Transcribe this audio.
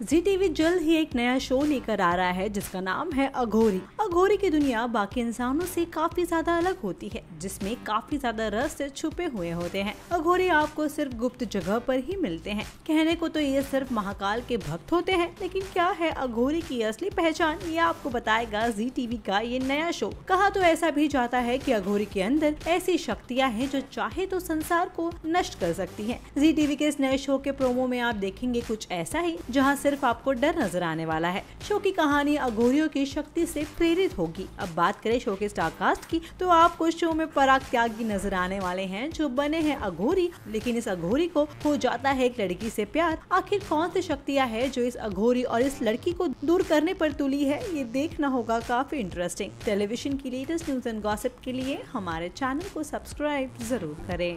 जी TV जल्द ही एक नया शो लेकर आ रहा है, जिसका नाम है अघोरी। अघोरी की दुनिया बाकी इंसानों से काफ़ी ज़्यादा अलग होती है, जिसमें काफ़ी ज़्यादा रहस्य छुपे हुए होते हैं। अघोरी आपको सिर्फ़ गुप्त जगह पर ही मिलते हैं। कहने को तो ये सिर्फ़ महाकाल के भक्त होते हैं, लेकिन क्या है अघोरी की असली पहचान, ये आपको बताएगा जी टीवी का ये नया शो। कहा तो ऐसा भी जाता है की अघोरी के अंदर ऐसी शक्तियाँ हैं, जो चाहे तो संसार को नष्ट कर सकती है। जी टीवी के इस नए शो के प्रोमो में आप देखेंगे कुछ ऐसा ही, जहाँ सिर्फ़ आपको डर नज़र आने वाला है। शो की कहानी अघोरियों की शक्ति से प्रेरित होगी। अब बात करें शो के स्टार कास्ट की तो आपको शो में पराग त्यागी नज़र आने वाले हैं, जो बने हैं अघोरी। लेकिन इस अघोरी को हो जाता है एक लड़की से प्यार। आखिर कौन सी शक्तियाँ है जो इस अघोरी और इस लड़की को दूर करने पर तुली है, ये देखना होगा काफ़ी इंटरेस्टिंग टेलीविज़न की लेटेस्ट न्यूज़ एंड गॉसिप के लिए हमारे चैनल को सब्सक्राइब ज़रूर करें।